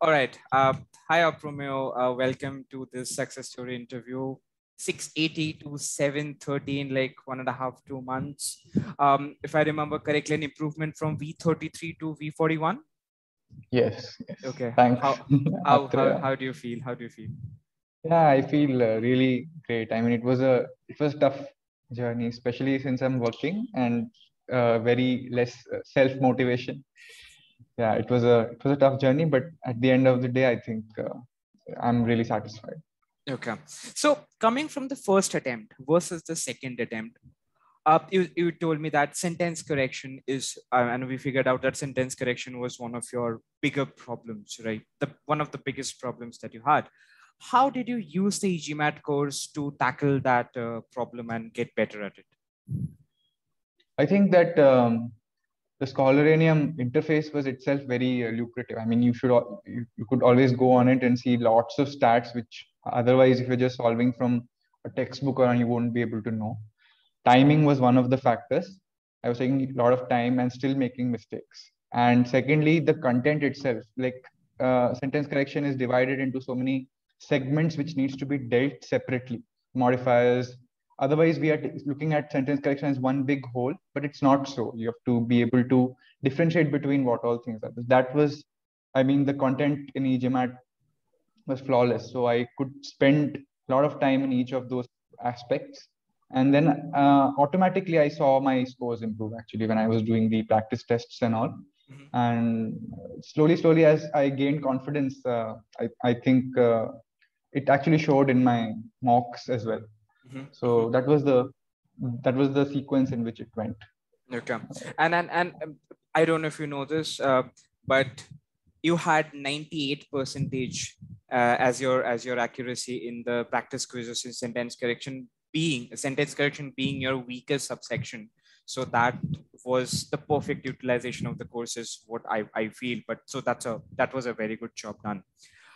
All right. Uh, hi, Aprameyo. Uh, welcome to this success story interview. 680 to 713, like one and a half, two months. Um, if I remember correctly, an improvement from V33 to V41. Yes. yes. Okay. Thanks. How, how, how, how do you feel? How do you feel? yeah, I feel uh, really great. I mean, it was a it was a tough journey, especially since I'm working and uh, very less uh, self motivation. Yeah, it was a it was a tough journey, but at the end of the day, I think uh, I'm really satisfied. Okay. So coming from the first attempt versus the second attempt, uh, you, you told me that sentence correction is, uh, and we figured out that sentence correction was one of your bigger problems, right? The one of the biggest problems that you had. How did you use the EGMAT course to tackle that uh, problem and get better at it? I think that um, the Scholaranium interface was itself very uh, lucrative. I mean, you should you, you could always go on it and see lots of stats, which otherwise, if you're just solving from a textbook or you won't be able to know. Timing was one of the factors. I was taking a lot of time and still making mistakes. And secondly, the content itself, like uh, sentence correction is divided into so many segments which needs to be dealt separately. Modifiers, otherwise we are looking at sentence correction as one big whole but it's not so. You have to be able to differentiate between what all things are. That was i mean the content in egmat was flawless. So i could spend a lot of time in each of those aspects. And then uh, automatically i saw my scores improve actually when i was doing the practice tests and all. Mhm. and slowly slowly as i gained confidence uh, I, I think uh, it actually showed in my mocks as well Mhm. so that was the that was the sequence in which it went Okay. And and and um, I don't know if you know this, uh, but you had 98 percentage uh, as your as your accuracy in the practice quizzes in sentence correction being sentence correction being your weakest subsection. So that was the perfect utilization of the courses, what I, I feel. But so that's a that was a very good job done.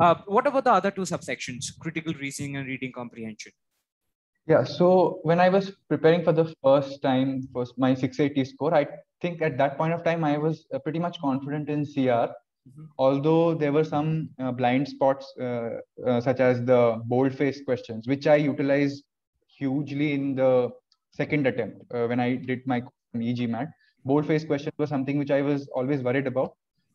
Uh, what about the other two subsections, critical reasoning and reading comprehension? Yeah so when i was preparing for the first time for my 680 score i think at that point of time i was uh, pretty much confident in cr Mhm. although there were some uh, blind spots uh, uh, such as the bold face questions which i utilized hugely in the second attempt uh, when i did my egmat bold face questions was something which i was always worried about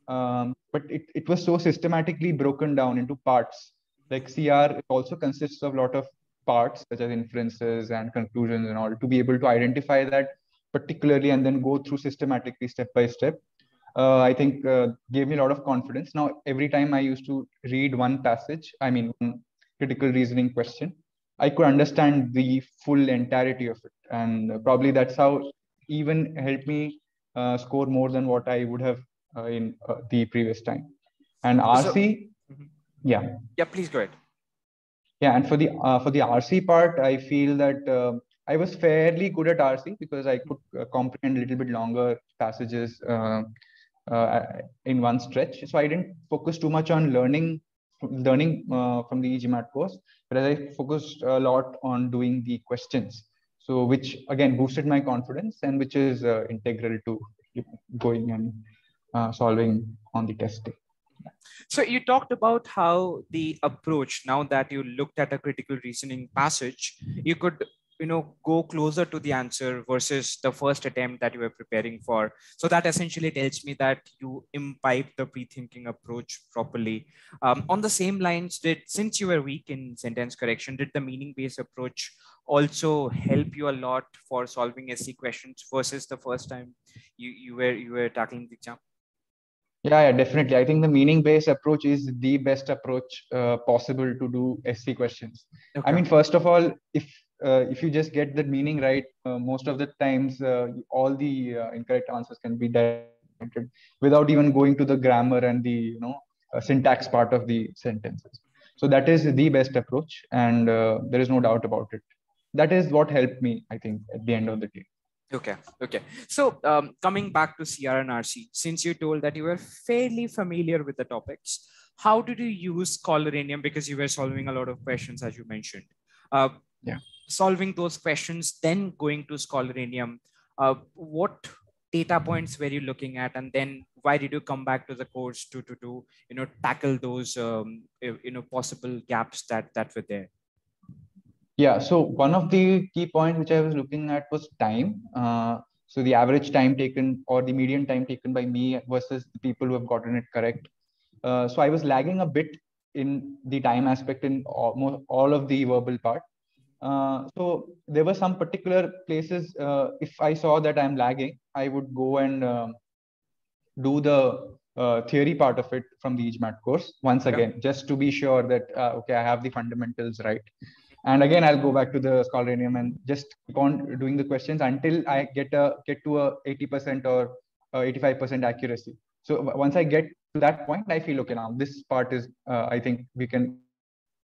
um, but it, it was so systematically broken down into parts. Like cr also consists of a lot of parts such as inferences and conclusions and all to be able to identify that particularly and then go through systematically step by step uh, i think uh, gave me a lot of confidence now every time i used to read one passage i mean one critical reasoning question i could understand the full entirety of it and probably that's how even helped me uh, score more than what i would have uh, in uh, the previous time and So- rc Mhm. yeah Yeah, please go ahead. Yeah, and for the uh, for the RC part, I feel that uh, I was fairly good at RC because I could uh, comprehend a little bit longer passages uh, uh, in one stretch. So I didn't focus too much on learning learning uh, from the EGMAT course, but I focused a lot on doing the questions. So which again boosted my confidence and which is integral to going and solving on the test day. So you talked about how the approach, now that you looked at a critical reasoning passage, you could you know go closer to the answer versus the first attempt that you were preparing for. So that essentially tells me that you imbibe the pre-thinking approach properly. Um, on the same lines did since you were weak in sentence correction did the meaning-based approach also help you a lot for solving sc questions versus the first time you, you were you were tackling the exam Yeah, yeah, definitely. I think the meaning-based approach is the best approach uh, possible to do SC questions. I mean, first of all, if uh, if you just get the meaning right, uh, most of the times uh, all the uh, incorrect answers can be directed without even going to the grammar and the you know uh, syntax part of the sentences. So that is the best approach, and uh, there is no doubt about it. That is what helped me, I think, at the end of the day. Okay, okay. So um, coming back to CR and RC, since you told that you were fairly familiar with the topics, how did you use Scholaranium? Because you were solving a lot of questions, as you mentioned. Uh, Yeah. Solving those questions, then going to Scholaranium. Uh, what data points were you looking at and then why did you come back to the course to to, to you know tackle those um, you know possible gaps that that were there yeah so one of the key points which i was looking at was time uh, so the average time taken or the median time taken by me versus the people who have gotten it correct uh, so i was lagging a bit in the time aspect in almost all of the verbal part uh, so there were some particular places. Uh, if I saw that I'm lagging, I would go and uh, do the uh, theory part of it from the EGMAT course once again, okay. just to be sure that uh, okay, I have the fundamentals right. And again, I'll go back to the Scholaranium and just keep on doing the questions until I get a get to a 80% or 85% accuracy. So once I get to that point, I feel okay. Now this part is, I think we can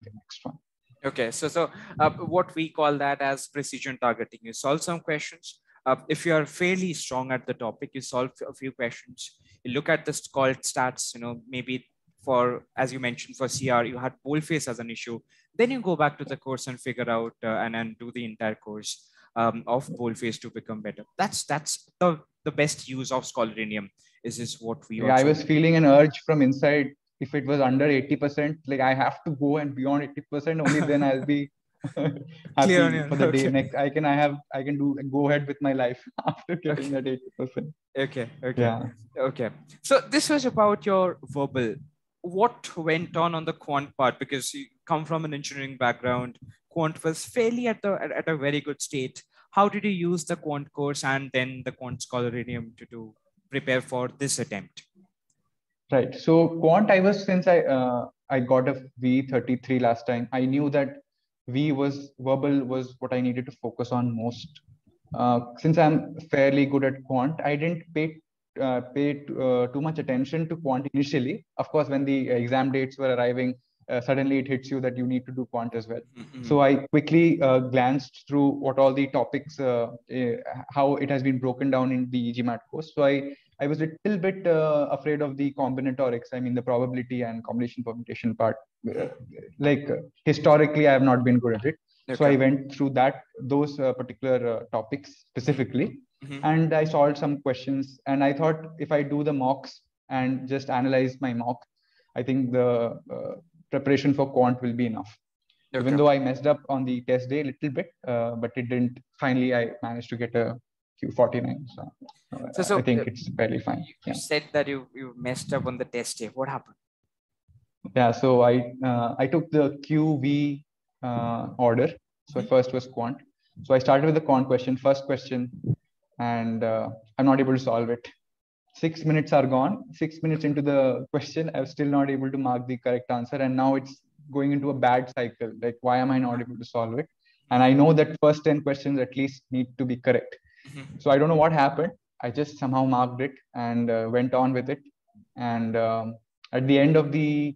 the next one. Okay, so so uh, what we call that as precision targeting. You solve some questions. Uh, if you are fairly strong at the topic, you solve a few questions. You look at the called stats. You know, maybe for as you mentioned for CR, you had boldface as an issue. Then you go back to the course and figure out uh, and and do the entire course um, of boldface to become better. That's that's the the best use of Scholaranium. Is is what we? Yeah, I was feeling an urge from inside if it was under 80%, like I have to go and beyond 80%, only then I'll be happy Clear for the okay. day. Next, I can I have I can do go ahead with my life after getting okay. that 80%. Okay. Okay. Yeah. Okay. So this was about your verbal. What went on on the quant part? Because you come from an engineering background, quant was fairly at the at, a very good state. How did you use the quant course and then the quant scholaranium to do prepare for this attempt? Right. So quant, I was since I uh, I got a V33 last time. I knew that V was verbal was what I needed to focus on most. Uh, since I'm fairly good at quant, I didn't pay uh, pay uh, too much attention to quant initially. Of course, when the exam dates were arriving, uh, suddenly it hits you that you need to do quant as well. Mm-hmm. So I quickly uh, glanced through what all the topics, uh, how it has been broken down in the EGMAT course. So I I was a little bit uh, afraid of the combinatorics. I mean, the probability and combination permutation part. Uh, like uh, historically, I have not been good at it. Okay. So I went through that those uh, particular uh, topics specifically, mm-hmm. and I solved some questions. And I thought if I do the mocks and just analyze my mock, I think the uh, preparation for quant will be enough. Okay. Even though I messed up on the test day a little bit, but it didn't. Finally, I managed to get a Q49. So, so, so I think uh, it's fairly fine. You yeah. said that you, you messed up on the test day. What happened? Yeah, so I uh, I took the QV uh, order. So mm-hmm. first was quant. So I started with the quant question, first question, and uh, I'm not able to solve it. Six minutes are gone. Six minutes into the question, I'm still not able to mark the correct answer, and now it's going into a bad cycle. Like, why am I not able to solve it? And I know that first 10 questions at least need to be correct. Mm-hmm. So I don't know what happened. I just somehow marked it and uh, went on with it. And um, at the end of the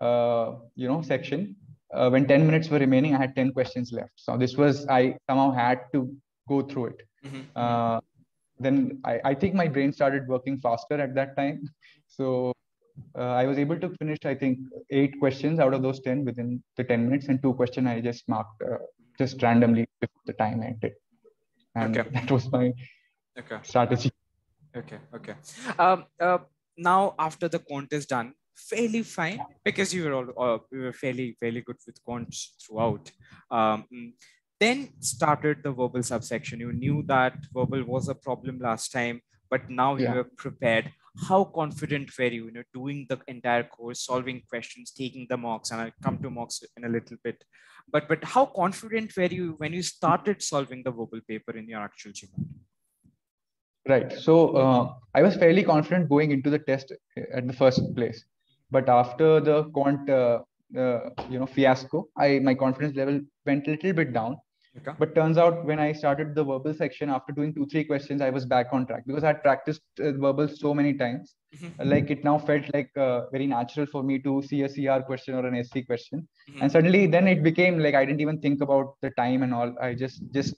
uh, you know section, uh, when 10 minutes were remaining, I had 10 questions left. So this was I somehow had to go through it. Mm-hmm. Uh, then I, I think my brain started working faster at that time. So uh, I was able to finish, I think, eight questions out of those 10 within the 10 minutes, and two questions I just marked uh, just randomly before the time ended and okay. that was my okay. strategy okay okay um, uh, now after the quant is done fairly fine because you were all uh, you were fairly fairly good with quants throughout um, then started the verbal subsection you knew that verbal was a problem last time but now yeah. you were prepared how confident were you you know doing the entire course solving questions taking the mocks and i'll come to mocks in a little bit but but how confident were you when you started solving the verbal paper in your actual GMAT? Right. So uh, I was fairly confident going into the test at the first place, but after the quant, uh, uh, you know, fiasco, I my confidence level went a little bit down. Okay. But turns out when I started the verbal section after doing two three questions, I was back on track because I had practiced uh, verbal so many times. Mm-hmm. Like it now felt like uh, very natural for me to see a CR question or an SC question, mm-hmm. and suddenly then it became like I didn't even think about the time and all. I just just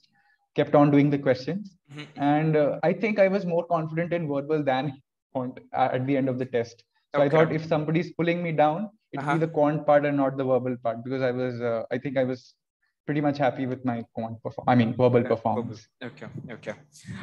kept on doing the questions, mm-hmm. and uh, I think I was more confident in verbal than quant at the end of the test. So okay. I thought if somebody's pulling me down, it would uh-huh. be the quant part and not the verbal part because I was uh, I think I was pretty much happy with my quant perform I mean verbal performance. Okay, okay.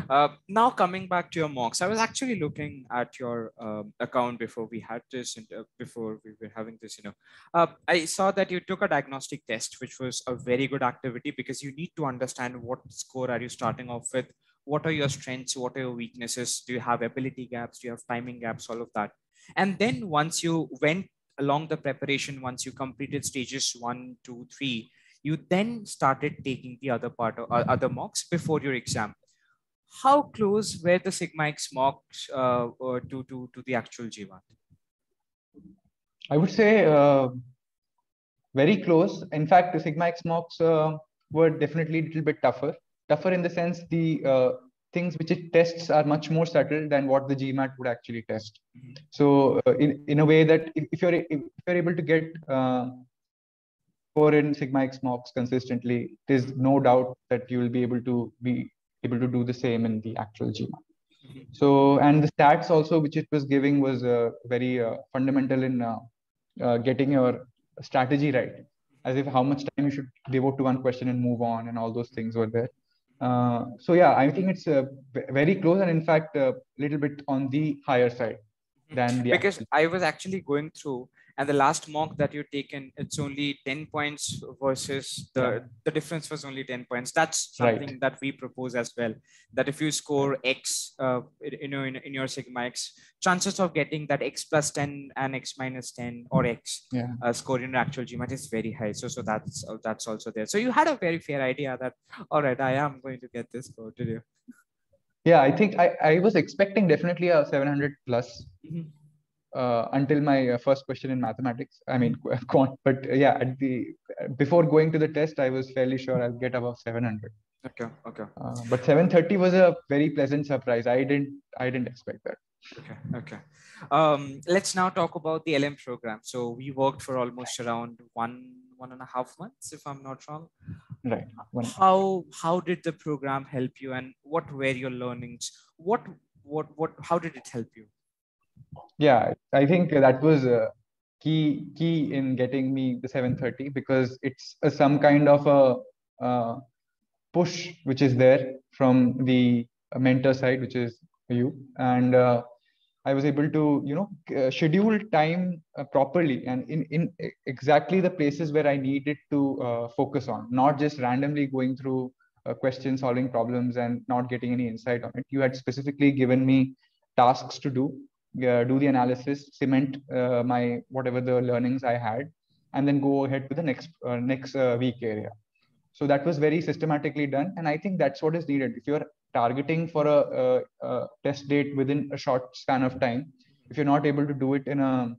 Uh, now coming back to your mocks, I was actually looking at your um, account before we had this and uh, before we were having this, you know. Uh, I saw that you took a diagnostic test, which was a very good activity because you need to understand what score are you starting off with, what are your strengths, what are your weaknesses, do you have ability gaps, do you have timing gaps, all of that. And then once you went along the preparation, once you completed stages one, two, three, you then started taking the other part of uh, other mocks before your exam. How close were the Sigma X mocks uh, uh to, to, to the actual GMAT? I would say uh, very close. In fact, the Sigma X mocks uh, were definitely a little bit tougher. Tougher in the sense the uh, things which it tests are much more subtle than what the GMAT would actually test. Mm-hmm. So, uh, in, in a way that if, if, you're if you're able to get uh, in sigma x mocks consistently there's no doubt that you will be able to be able to do the same in the actual gmat mm-hmm. so and the stats also which it was giving was uh, very uh, fundamental in uh, uh, getting your strategy right as if how much time you should devote to one question and move on and all those things were there uh, so yeah i think it's uh, very close and in fact a little bit on the higher side than the because actual. i was actually going through and the last mock that you've taken it's only 10 points versus the yeah. the difference was only 10 points that's something right. that we propose as well that if you score x uh, you know in, in your sigma x chances of getting that x plus 10 and x minus 10 or x yeah. uh, score in actual gmat is very high so so that's uh, that's also there so you had a very fair idea that all right i am going to get this score today yeah i think i i was expecting definitely a 700 plus mm-hmm uh, until my uh, first question in mathematics. I mean, quant. But uh, yeah, at the before going to the test, I was fairly sure I'll get above 700. Okay. Okay. Uh, but 730 was a very pleasant surprise. I didn't. I didn't expect that. Okay. Okay. Um, let's now talk about the LM program. So we worked for almost around one one and a half months, if I'm not wrong. Right. How how did the program help you, and what were your learnings? What what what? How did it help you? Yeah i think that was a key key in getting me the 730 because it's a, some kind of a, a push which is there from the mentor side which is you. And uh, i was able to you know uh, schedule time uh, properly and in in exactly the places where i needed to uh, focus on not just randomly going through uh, questions solving problems and not getting any insight on it. You had specifically given me tasks to do uh, do the analysis, cement uh, my whatever the learnings I had, and then go ahead to the next uh, next uh, week area. So that was very systematically done, and I think that's what is needed. If you're targeting for a, a, a test date within a short span of time, if you're not able to do it in a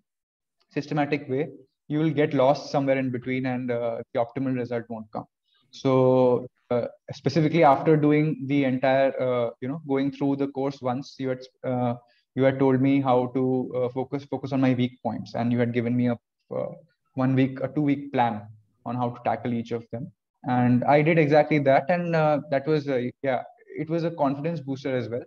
systematic way, you will get lost somewhere in between, and uh, the optimal result won't come. So uh, specifically after doing the entire, uh, you know, going through the course once, you had uh, you had told me how to uh, focus focus on my weak points and you had given me a uh, one week a two week plan on how to tackle each of them. And i did exactly that and uh, that was uh, yeah it was a confidence booster as well.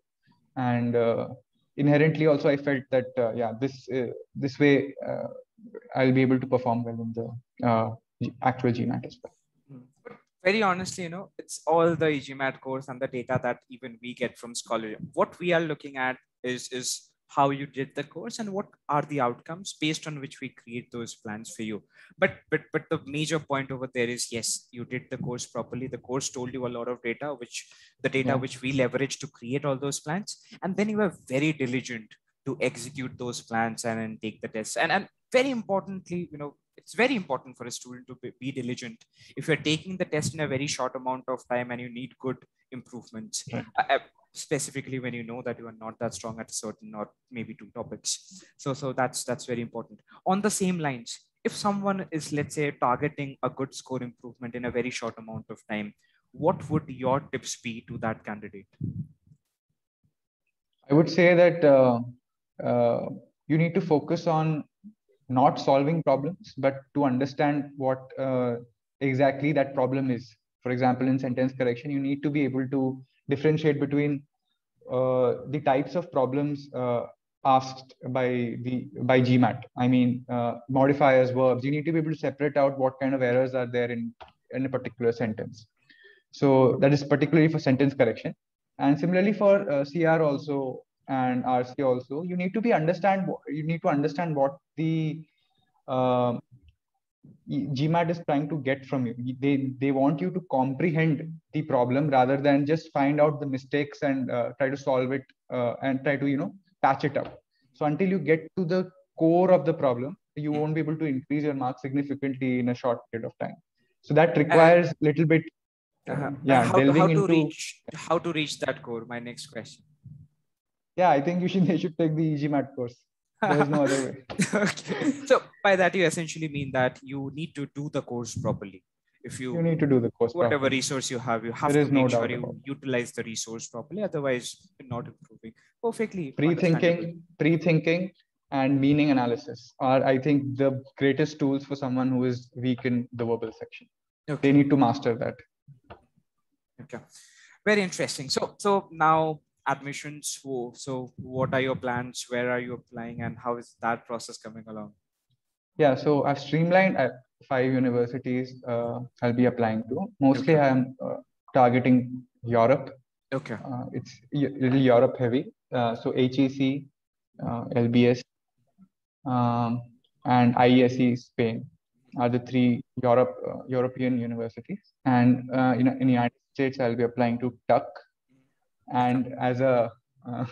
And uh, inherently also i felt that uh, yeah this this way i'll be able to perform well in the actual gmat as well. Very honestly, you know, it's all the GMAT course and the data that even we get from Scholarly. What we are looking at is is how you did the course and what are the outcomes based on which we create those plans for you. But but but the major point over there is yes you did the course properly. The course told you a lot of data which the data yeah. which we leverage to create all those plans. And then you were very diligent to execute those plans and then take the tests. And and very importantly you know it's very important for a student to be, be, diligent. If you're taking the test in a very short amount of time and you need good improvements right. uh, specifically when you know that you are not that strong at certain or maybe two topics. So so that's that's very important. On the same lines if someone is let's say targeting a good score improvement in a very short amount of time what would your tips be to that candidate? I would say that uh, uh, you need to focus on not solving problems but to understand what uh, exactly that problem is. For example in sentence correction you need to be able to differentiate between uh, the types of problems uh, asked by the by GMAT. I mean, uh, modifiers, verbs. You need to be able to separate out what kind of errors are there in in a particular sentence. So that is particularly for sentence correction. And similarly for uh, CR also and RC also, you need to be understand. You need to understand what the uh, GMAT is trying to get from you. They they want you to comprehend the problem rather than just find out the mistakes and uh, try to solve it uh, and try to you know patch it up. So until you get to the core of the problem, you won't be able to increase your marks significantly in a short period of time. So that requires a little bit, uh, yeah, how, delving how to into, reach how to reach that core. My next question. Yeah, I think you should you should take the GMAT course. There's no other way. okay. So by that you essentially mean that you need to do the course properly. If you, you need to do the course whatever properly. resource you have, you have there to make no sure you utilize the resource properly. Otherwise, you're not improving. Perfectly. Pre-thinking, pre-thinking, and meaning analysis are, I think, the greatest tools for someone who is weak in the verbal section. Okay. They need to master that. Okay. Very interesting. So, so now admissions so what are your plans? Where are you applying and how is that process coming along? Yeah so i've streamlined at five universities uh, i'll be applying to. Mostly okay. i'm uh, targeting europe. Okay. Uh, it's a little europe heavy. Uh, so hec uh, lbs um, and iese spain are the three europe uh, european universities. And in, in the united states i'll be applying to tuck and as a uh,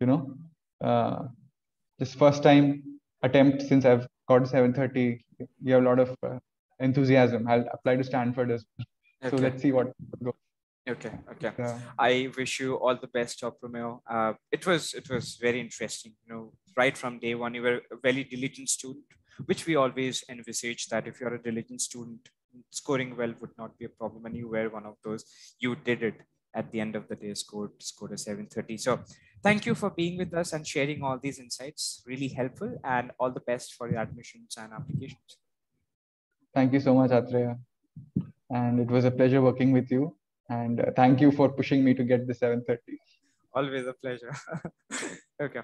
you know uh, this first time attempt since i've got 730 you have a lot of uh, enthusiasm. I'll apply to stanford as well. Okay. so let's see what goes. Okay okay. I wish you all the best Aprameyo. Uh, it was it was very interesting you know right from day one you were a very diligent student which we always envisage that if you're a diligent student scoring well would not be a problem and you were one of those you did it at the end of the day scored scored a 730 so thank you for being with us and sharing all these insights. Really helpful and all the best for your admissions and applications. Thank you so much atreya. And it was a pleasure working with you. And uh, thank you for pushing me to get the 730 always a pleasure. Okay